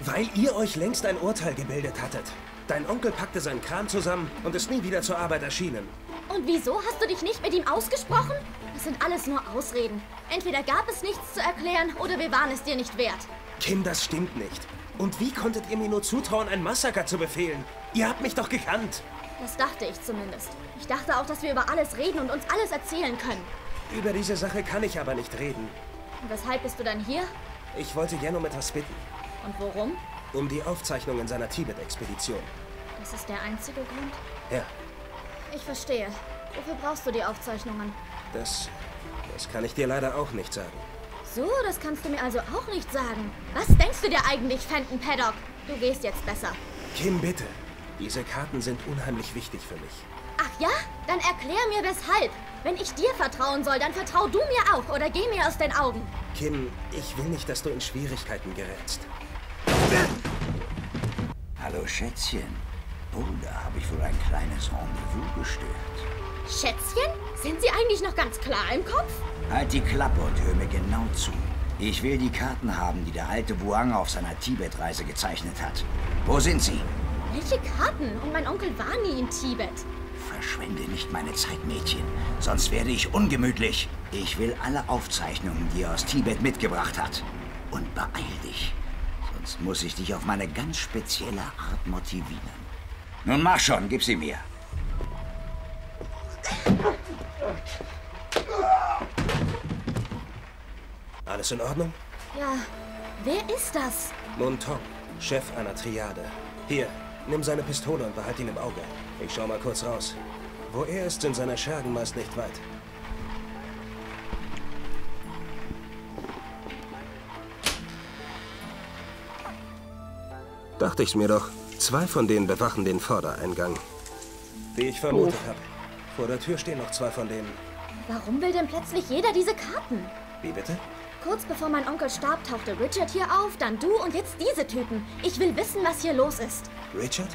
Weil ihr euch längst ein Urteil gebildet hattet. Dein Onkel packte seinen Kram zusammen und ist nie wieder zur Arbeit erschienen. Und wieso hast du dich nicht mit ihm ausgesprochen? Das sind alles nur Ausreden. Entweder gab es nichts zu erklären oder wir waren es dir nicht wert. Kim, das stimmt nicht. Und wie konntet ihr mir nur zutrauen, ein Massaker zu befehlen? Ihr habt mich doch gekannt. Das dachte ich zumindest. Ich dachte auch, dass wir über alles reden und uns alles erzählen können. Über diese Sache kann ich aber nicht reden. Und weshalb bist du dann hier? Ich wollte gerne um etwas bitten. Und worum? Um die Aufzeichnungen seiner Tibet-Expedition. Das ist der einzige Grund? Ja, Ich verstehe. Wofür brauchst du die Aufzeichnungen? das, das kann ich dir leider auch nicht sagen. So, das kannst du mir also auch nicht sagen. Was denkst du dir eigentlich, Fenton Paddock? Du gehst jetzt besser. Kim, bitte. Diese Karten sind unheimlich wichtig für mich. Ach ja? Dann erklär mir weshalb. Wenn ich dir vertrauen soll, dann vertrau du mir auch oder geh mir aus den Augen. Kim, ich will nicht, dass du in Schwierigkeiten gerätst. Hallo Schätzchen. Oh, da habe ich wohl ein kleines Rendezvous gestört. Schätzchen? Sind sie eigentlich noch ganz klar im Kopf? Halt die Klappe und hör mir genau zu. Ich will die Karten haben, die der alte Buang auf seiner Tibet-Reise gezeichnet hat. Wo sind sie? Welche Karten? Und mein Onkel war nie in Tibet. Verschwende nicht meine Zeit, Mädchen, sonst werde ich ungemütlich. Ich will alle Aufzeichnungen, die er aus Tibet mitgebracht hat. Und beeil dich, sonst muss ich dich auf meine ganz spezielle Art motivieren. Nun mach schon, gib sie mir. Alles in Ordnung? Ja, wer ist das? Muntong, Chef einer Triade. Hier, nimm seine Pistole und behalt ihn im Auge. Ich schau mal kurz raus. Wo er ist, sind seine Schergen meist nicht weit. Dachte ich's mir doch. Zwei von denen bewachen den Vordereingang. Wie ich vermutet habe. Vor der Tür stehen noch zwei von denen. Warum will denn plötzlich jeder diese Karten? Wie bitte? Kurz bevor mein Onkel starb, tauchte Richard hier auf, dann du und jetzt diese Typen. Ich will wissen, was hier los ist. Richard?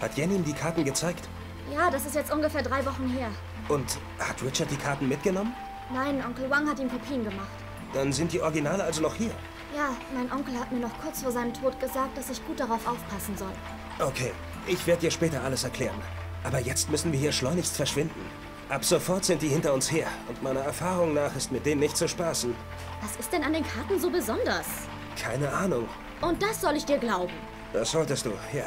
Hat Jenny ihm die Karten gezeigt? Ja, das ist jetzt ungefähr drei Wochen her. Und hat Richard die Karten mitgenommen? Nein, Onkel Wang hat ihm Kopien gemacht. Dann sind die Originale also noch hier. Ja, mein Onkel hat mir noch kurz vor seinem Tod gesagt, dass ich gut darauf aufpassen soll. Okay, ich werde dir später alles erklären. Aber jetzt müssen wir hier schleunigst verschwinden. Ab sofort sind die hinter uns her und meiner Erfahrung nach ist mit denen nicht zu spaßen. Was ist denn an den Karten so besonders? Keine Ahnung. Und das soll ich dir glauben. Das solltest du, ja.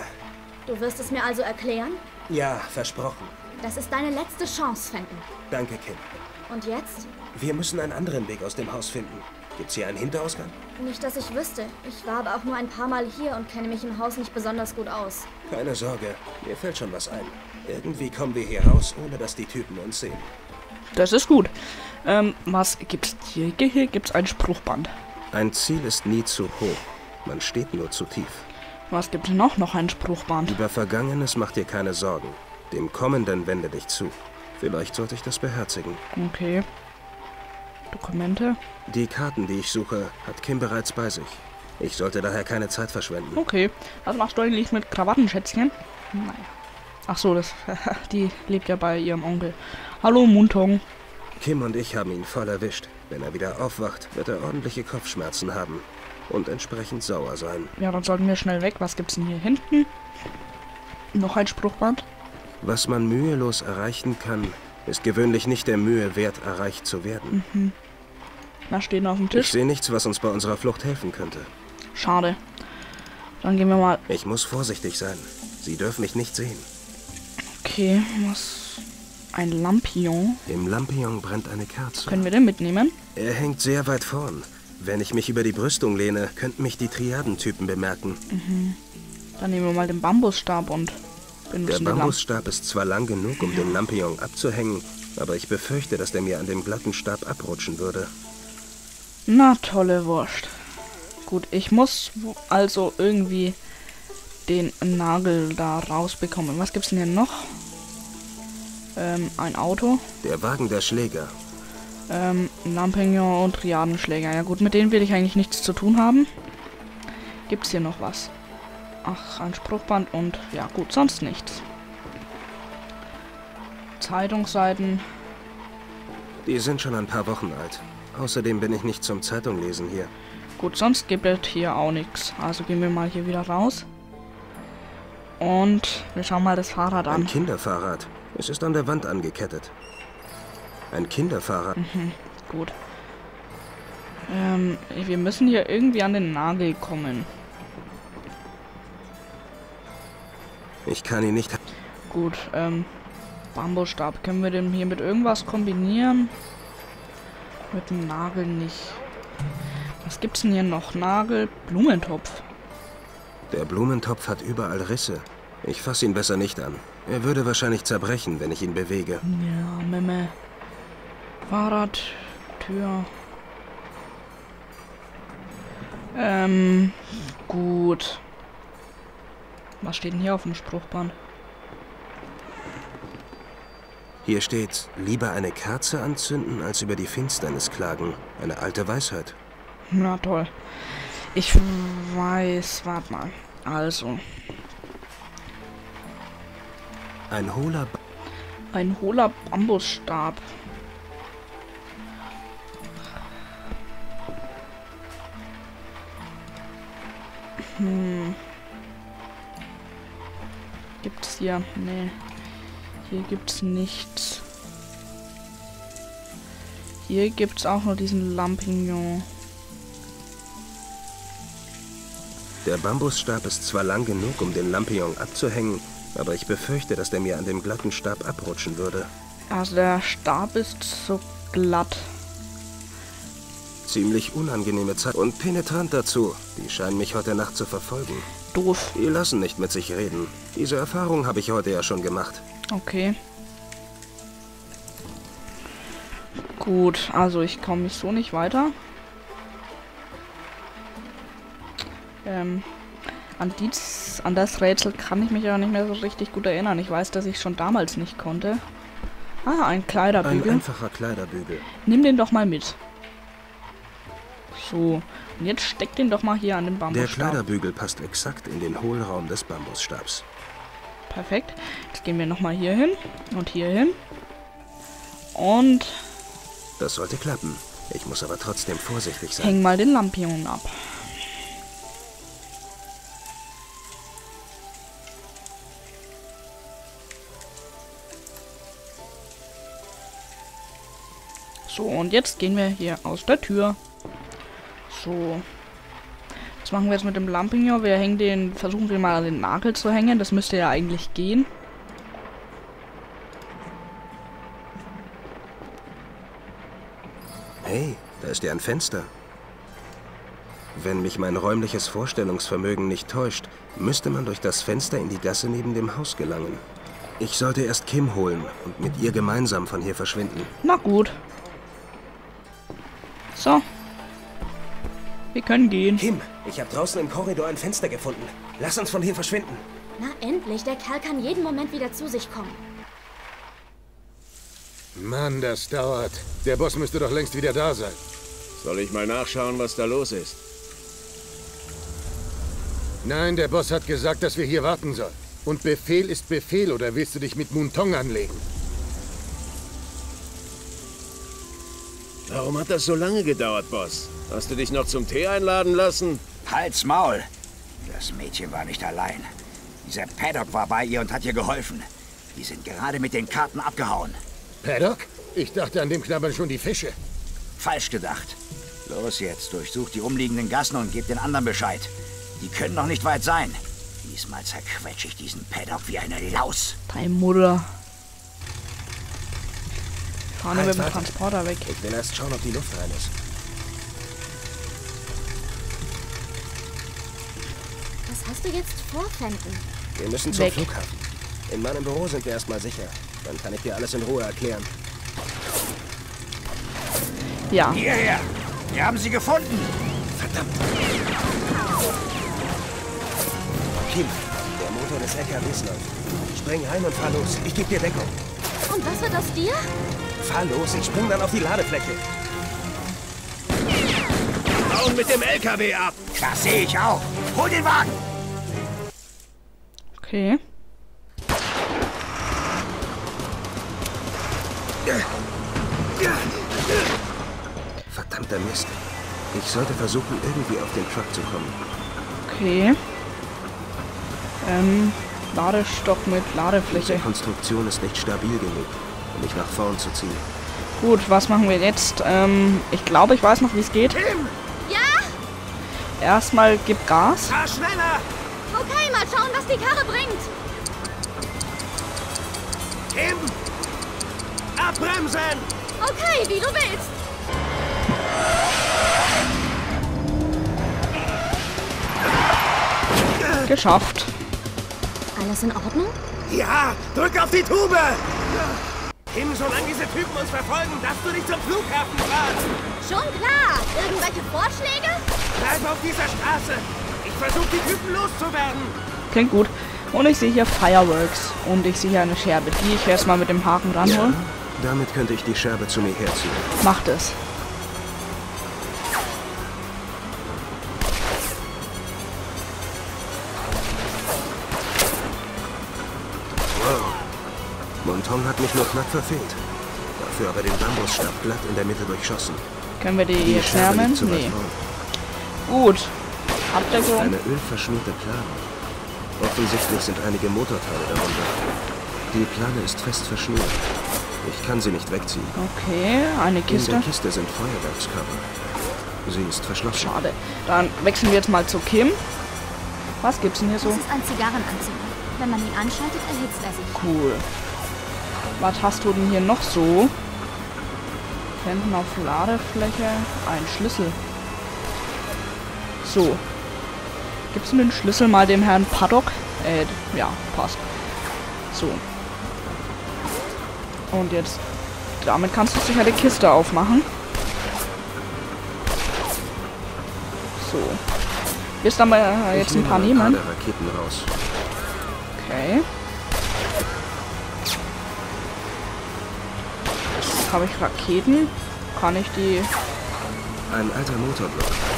Du wirst es mir also erklären? Ja, versprochen. Das ist deine letzte Chance, Fenton. Danke, Kim. Und jetzt? Wir müssen einen anderen Weg aus dem Haus finden. Gibt's hier einen Hinterausgang? Nicht, dass ich wüsste. Ich war aber auch nur ein paar Mal hier und kenne mich im Haus nicht besonders gut aus. Keine Sorge, mir fällt schon was ein. Irgendwie kommen wir hier raus, ohne dass die Typen uns sehen. Das ist gut. Ähm, was gibt's hier? Hier gibt's ein Spruchband. Ein Ziel ist nie zu hoch. Man steht nur zu tief. Was gibt's noch? Noch ein Spruchband. Über Vergangenes mach dir keine Sorgen. Dem Kommenden wende dich zu. Vielleicht sollte ich das beherzigen. Okay. Dokumente. Die Karten, die ich suche, hat Kim bereits bei sich. Ich sollte daher keine Zeit verschwenden. Okay. Was machst du eigentlich mit Krawattenschätzchen? Naja. Ach so, das, die lebt ja bei ihrem Onkel. Hallo, Muntong. Kim und ich haben ihn voll erwischt. Wenn er wieder aufwacht, wird er ordentliche Kopfschmerzen haben. Und entsprechend sauer sein. Ja, dann sollten wir schnell weg. Was gibt's denn hier hinten? Noch ein Spruchband. Was man mühelos erreichen kann, ist gewöhnlich nicht der Mühe wert, erreicht zu werden. Was steht noch auf dem Ich Tisch? sehe nichts, was uns bei unserer Flucht helfen könnte. Schade. Dann gehen wir mal. Ich muss vorsichtig sein. Sie dürfen mich nicht sehen. Okay, was. Ein Lampion. Im Lampion brennt eine Kerze. Können wir den mitnehmen? Er hängt sehr weit vorn. Wenn ich mich über die Brüstung lehne, könnten mich die Triadentypen bemerken. Dann nehmen wir mal den Bambusstab und Der. Bambusstab ist zwar lang genug, um den Lampion abzuhängen, aber ich befürchte, dass der mir an dem glatten Stab abrutschen würde. Na, tolle Wurst. Gut, ich muss also irgendwie den Nagel da rausbekommen. Was gibt's denn hier noch? Ähm, ein Auto, Der Wagen der Schläger. ähm, Lampignon und Triadenschläger. Ja gut, mit denen will ich eigentlich nichts zu tun haben. Gibt's hier noch was? Ach, ein Spruchband und ja gut, sonst nichts. Zeitungsseiten. Die sind schon ein paar Wochen alt. Außerdem bin ich nicht zum Zeitunglesen hier. Gut, sonst gibt es hier auch nichts. Also gehen wir mal hier wieder raus. Und wir schauen mal das Fahrrad Ein an. Kinderfahrrad. Es ist an der Wand angekettet. Ein Kinderfahrrad. Gut. Ähm, wir müssen hier irgendwie an den Nagel kommen. Ich kann ihn nicht. Gut, ähm, Bambusstab. Können wir den hier mit irgendwas kombinieren? Mit dem Nagel nicht. Was gibt's denn hier noch? Nagel, Blumentopf. Der Blumentopf hat überall Risse. Ich fasse ihn besser nicht an. Er würde wahrscheinlich zerbrechen, wenn ich ihn bewege. Ja, Memme. Fahrrad, Tür. Ähm, gut. Was steht denn hier auf dem Spruchband? Hier steht, lieber eine Kerze anzünden, als über die Finsternis klagen. Eine alte Weisheit. Na toll. Ich weiß, warte mal. Also, Ein hohler ba ein hohler Bambusstab. Hm. Hier? Nee. Hier gibt's nichts. Hier gibt's auch nur diesen Lampignon. Der Bambusstab ist zwar lang genug, um den Lampion abzuhängen, aber ich befürchte, dass der mir an dem glatten Stab abrutschen würde. Also der Stab ist so glatt. Ziemlich unangenehme Zeit und penetrant dazu. Die scheinen mich heute Nacht zu verfolgen. Doof. Die lassen nicht mit sich reden. Diese Erfahrung habe ich heute ja schon gemacht. Okay. Gut, also ich komme so nicht weiter. Ähm, an, dies, an das Rätsel kann ich mich aber nicht mehr so richtig gut erinnern. Ich weiß, dass ich schon damals nicht konnte. Ah, ein Ein Kleiderbügel. einfacher Kleiderbügel. Nimm den doch mal mit. So, und jetzt steck den doch mal hier an den Der Bambusstab. Kleiderbügel passt exakt in den Hohlraum des Bambusstabs. Perfekt. Jetzt gehen wir nochmal hier hin und hier hin. Und Das sollte klappen. Ich muss aber trotzdem vorsichtig sein. häng mal den Lampion ab. So, und jetzt gehen wir hier aus der Tür. So. Was machen wir jetzt mit dem Lampignon? Wir hängen den, versuchen wir mal an den Nagel zu hängen. Das müsste ja eigentlich gehen. Hey, da ist ja ein Fenster. Wenn mich mein räumliches Vorstellungsvermögen nicht täuscht, müsste man durch das Fenster in die Gasse neben dem Haus gelangen. Ich sollte erst Kim holen und mit ihr gemeinsam von hier verschwinden. Na gut. Können gehen. Kim, ich habe draußen im Korridor ein Fenster gefunden. Lass uns von hier verschwinden. Na endlich, der Kerl kann jeden Moment wieder zu sich kommen. Mann, das dauert. Der Boss müsste doch längst wieder da sein. Soll ich mal nachschauen, was da los ist? Nein, der Boss hat gesagt, dass wir hier warten sollen. Und Befehl ist Befehl, oder willst du dich mit Muntong anlegen? Warum hat das so lange gedauert, Boss? Hast du dich noch zum Tee einladen lassen? Halt's Maul! Das Mädchen war nicht allein. Dieser Paddock war bei ihr und hat ihr geholfen. Die sind gerade mit den Karten abgehauen. Paddock? Ich dachte, an dem knabbern schon die Fische. Falsch gedacht. Los jetzt, durchsucht die umliegenden Gassen und gebt den anderen Bescheid. Die können noch nicht weit sein. Diesmal zerquetsche ich diesen Paddock wie eine Laus. Deine Mutter. Fahren wir Halt, mit dem. Transporter weg. Ich will erst schauen, ob die Luft rein ist. Hast du jetzt vor, Fenton? Wir müssen zum Weg. Flughafen. In meinem Büro sind wir erstmal sicher. Dann kann ich dir alles in Ruhe erklären. Ja. Hierher! Wir haben sie gefunden! Verdammt! Kim, der Motor des LKWs läuft. Spring rein und fahr los. Ich gebe dir Deckung. Und was wird aus dir? Fahr los, ich spring dann auf die Ladefläche. Hauen mit dem LKW ab! Das sehe ich auch! Hol den Wagen! Okay. Verdammter Mist. Ich sollte versuchen, irgendwie auf den Truck zu kommen. Okay. Ähm, Ladestock mit Diese Ladefläche. Konstruktion ist nicht stabil genug, um mich nach vorn zu ziehen. Gut, was machen wir jetzt? Ähm, ich glaube, ich weiß noch, wie es geht. Ja? Erstmal gib Gas. Fahr schneller! Okay, mal schauen, was die Karre bringt. Kim! Abbremsen! Okay, wie du willst. Geschafft. Alles in Ordnung? Ja, drück auf die Tube! Kim, solange diese Typen uns verfolgen, darfst du nicht zum Flughafen fahren. Schon klar. Irgendwelche Vorschläge? Bleib auf dieser Straße. Ich versuche, die Typen loszuwerden. Klingt gut. Und ich sehe hier Fireworks. Und ich sehe hier eine Scherbe, die ich erstmal mit dem Haken ranholen. Damit könnte ich die Scherbe zu mir herziehen. Macht es. Wow. Monton hat mich nur knapp verfehlt. Dafür aber den Bambusstab glatt in der Mitte durchschossen. Können wir die, Die jetzt Scherbe nehmen? Nee. Gut. Abdeckung. Eine ölverschmierte Plane. Offensichtlich sind einige Motorteile darunter. Die Plane ist fest verschnürt. Ich kann sie nicht wegziehen. Okay, eine In Kiste. der Kiste sind Feuerwerkskörper. Sie ist verschlossen. Schade. Dann wechseln wir jetzt mal zu Kim. Was gibt's denn hier so? Das ist ein Zigarrenanzünder. Wenn man ihn anschaltet, erhitzt er sich. Cool. Was hast du denn hier noch so? Händen auf Ladefläche. Ein Schlüssel. So. Gibst du den Schlüssel mal dem Herrn Paddock? Äh, ja, passt. So. Und jetzt. Damit kannst du sicher die Kiste aufmachen. So. Du aber äh, jetzt ein paar mal nehmen? Okay. Habe ich Raketen? Kann ich die... Ein alter Motorblock.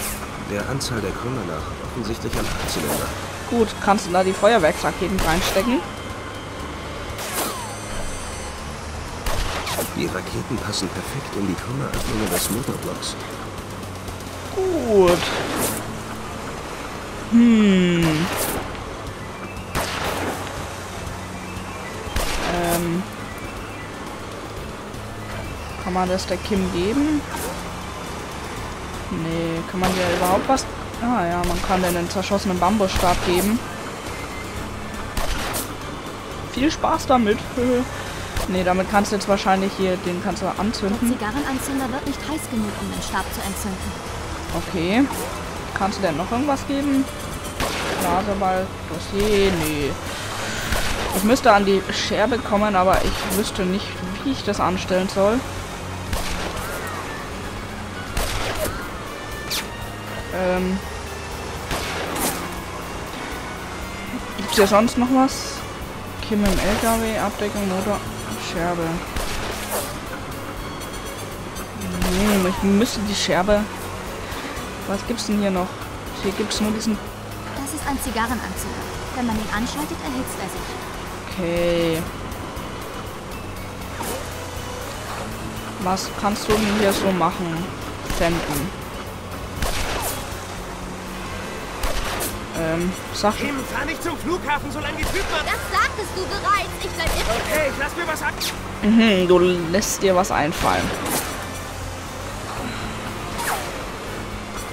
Der Anzahl der Krümmer nach offensichtlich ein Achtzylinder. Gut, kannst du da die Feuerwerksraketen reinstecken? Die Raketen passen perfekt in die Krümmeröffnungen des Motorblocks. Gut. Hm. Ähm. Kann man das der Kim geben? Nee, kann man dir überhaupt was... Ah ja, man kann den einen zerschossenen Bambusstab geben. Viel Spaß damit. nee, damit kannst du jetzt wahrscheinlich hier, den kannst du Der anzünden. Zigarrenanzünder wird nicht heiß genug, um den Stab zu entzünden. Okay. Kannst du denn noch irgendwas geben? Laseball, Dossier, nee. Ich müsste an die Scherbe kommen, aber ich wüsste nicht, wie ich das anstellen soll. Ähm. Gibt's hier sonst noch was? Kim im LKW, Abdeckung, Motor, Scherbe. Hm, ich müsste die Scherbe. Was gibt's denn hier noch? Hier gibt's nur diesen. Das ist ein Zigarrenanzünder. Wenn man ihn anschaltet, erhitzt er sich. Okay. Was kannst du denn hier so machen? Senden. Ähm, sag. Kim, fahr nicht zum Flughafen, solange die Typen. Das sagtest du bereits. Ich bleib immer. Okay, ich lass mir was ab... Mhm, du lässt dir was einfallen.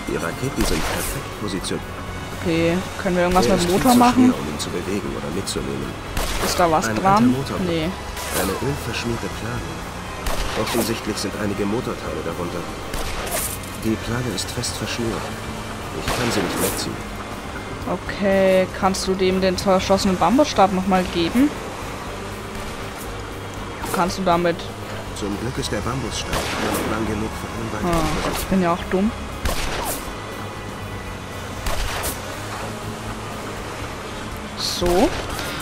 Die Raketen sind perfekt positioniert. Okay, können wir irgendwas mit dem Motor zu machen? Schwer, um ihn zu bewegen oder mitzunehmen. Ist da was Ein dran? Nee. Eine ölverschmierte Plane. Offensichtlich sind einige Motorteile darunter. Die Plane ist fest verschnürt. Ich kann sie nicht wegziehen. Okay, kannst du dem den zerschossenen Bambusstab nochmal geben? Kannst du damit... Zum Glück ist der Bambusstab noch lang genug für einen Ah, ich bin ja auch dumm. So,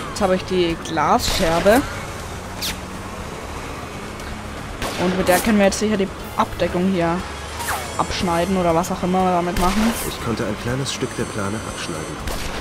jetzt habe ich die Glasscherbe. Und mit der können wir jetzt sicher die Abdeckung hier abschneiden oder was auch immer damit machen. Ich konnte ein kleines Stück der Plane abschneiden.